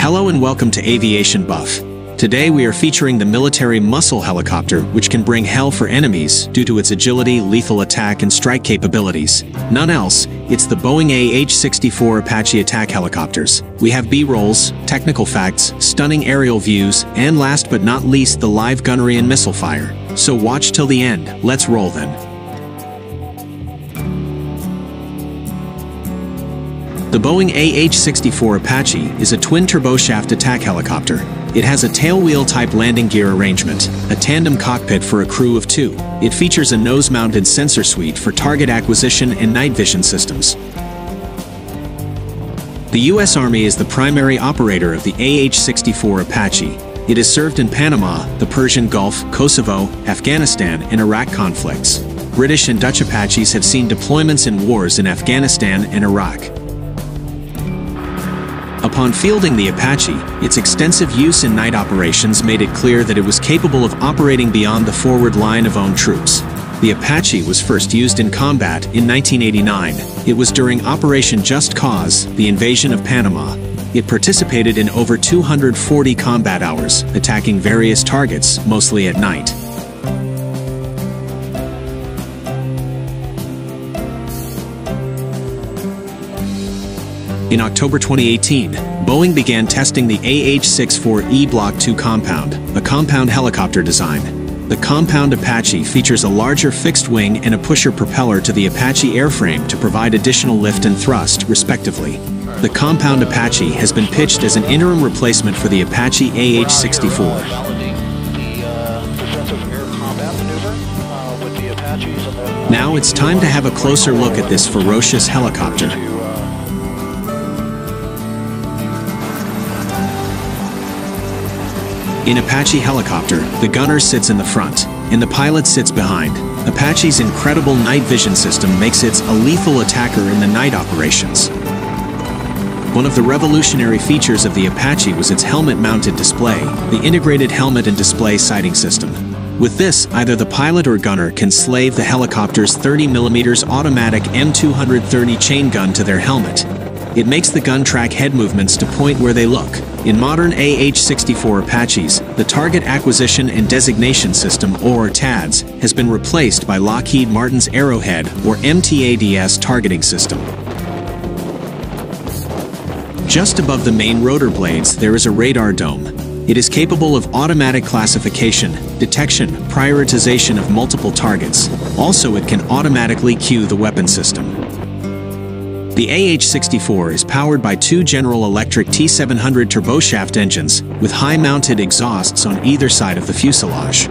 Hello and welcome to Aviation Buff. Today we are featuring the military muscle helicopter, which can bring hell for enemies due to its agility, lethal attack, and strike capabilities. None else, it's the Boeing AH-64 Apache attack helicopters. We have B-rolls, technical facts, stunning aerial views, and last but not least the live gunnery and missile fire. So watch till the end, let's roll then. The Boeing AH-64 Apache is a twin-turboshaft attack helicopter. It has a tailwheel type landing gear arrangement, a tandem cockpit for a crew of two. It features a nose-mounted sensor suite for target acquisition and night vision systems. The U.S. Army is the primary operator of the AH-64 Apache. It is served in Panama, the Persian Gulf, Kosovo, Afghanistan, and Iraq conflicts. British and Dutch Apaches have seen deployments in wars in Afghanistan and Iraq. Upon fielding the Apache, its extensive use in night operations made it clear that it was capable of operating beyond the forward line of own troops. The Apache was first used in combat in 1989. It was during Operation Just Cause, the invasion of Panama. It participated in over 240 combat hours, attacking various targets, mostly at night. In October 2018, Boeing began testing the AH-64E Block II compound, a compound helicopter design. The compound Apache features a larger fixed wing and a pusher propeller to the Apache airframe to provide additional lift and thrust, respectively. The compound Apache has been pitched as an interim replacement for the Apache AH-64. Now it's time to have a closer look at this ferocious helicopter. In Apache helicopter, the gunner sits in the front, and the pilot sits behind. Apache's incredible night vision system makes it a lethal attacker in the night operations. One of the revolutionary features of the Apache was its helmet-mounted display, the integrated helmet and display sighting system. With this, either the pilot or gunner can slave the helicopter's 30mm automatic M230 chain gun to their helmet, it makes the gun track head movements to point where they look. In modern AH-64 Apaches, the Target Acquisition and Designation System, or TADS, has been replaced by Lockheed Martin's Arrowhead, or MTADS targeting system. Just above the main rotor blades, there is a radar dome. It is capable of automatic classification, detection, prioritization of multiple targets. Also, it can automatically cue the weapon system. The AH-64 is powered by two General Electric T700 turboshaft engines with high-mounted exhausts on either side of the fuselage.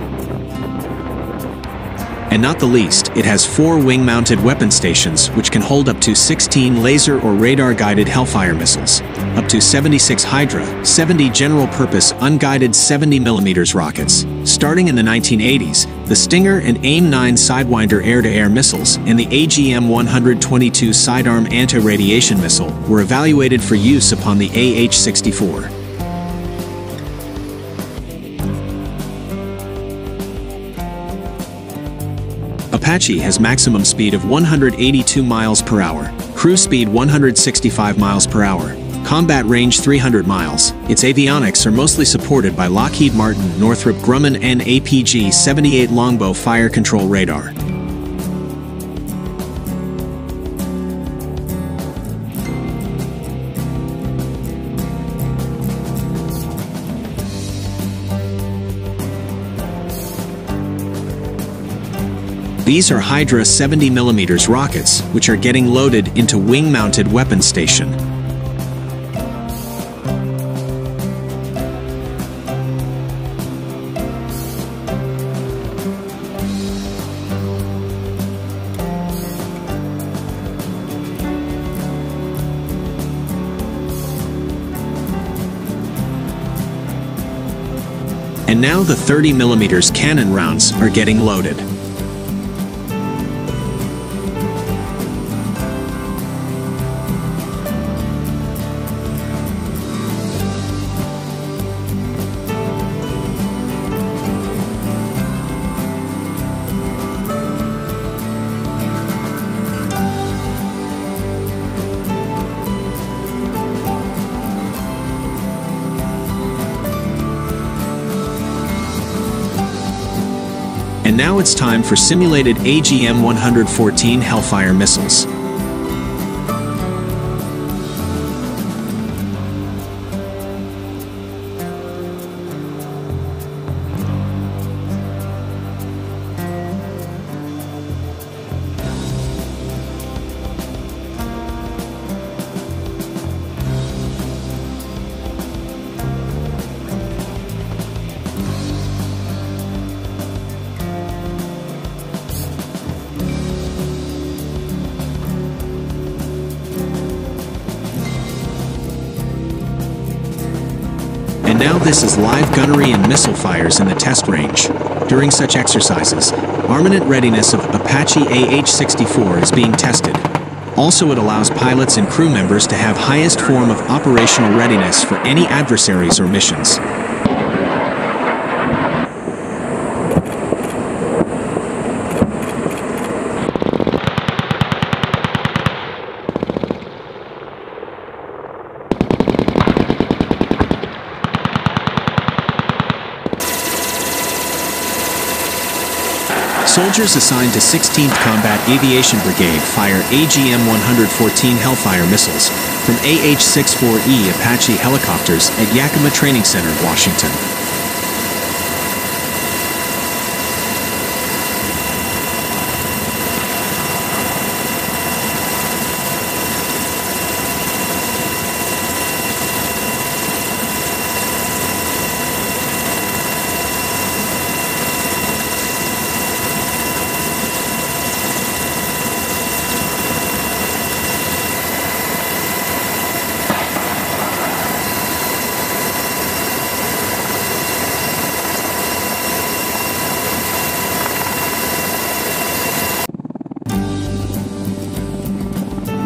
And not the least, it has four wing-mounted weapon stations which can hold up to 16 laser or radar-guided Hellfire missiles, up to 76 Hydra, 70 general-purpose unguided 70mm rockets. Starting in the 1980s, the Stinger and AIM-9 Sidewinder air-to-air missiles and the AGM-122 sidearm anti-radiation missile were evaluated for use upon the AH-64. Apache has maximum speed of 182 miles per hour, cruise speed 165 miles per hour, combat range 300 miles. Its avionics are mostly supported by Lockheed Martin Northrop Grumman and APG-78 Longbow fire control radar. These are Hydra 70mm rockets, which are getting loaded into wing-mounted weapon station. And now the 30mm cannon rounds are getting loaded. Now it's time for simulated AGM-114 Hellfire missiles. Now this is live gunnery and missile fires in the test range. During such exercises, armament readiness of Apache AH-64 is being tested. Also, it allows pilots and crew members to have highest form of operational readiness for any adversaries or missions. Soldiers assigned to 16th Combat Aviation Brigade fire AGM-114 Hellfire missiles from AH-64E Apache helicopters at Yakima Training Center, Washington.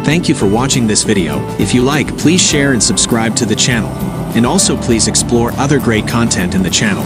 Thank you for watching this video. If you like, please share and subscribe to the channel. And also please explore other great content in the channel.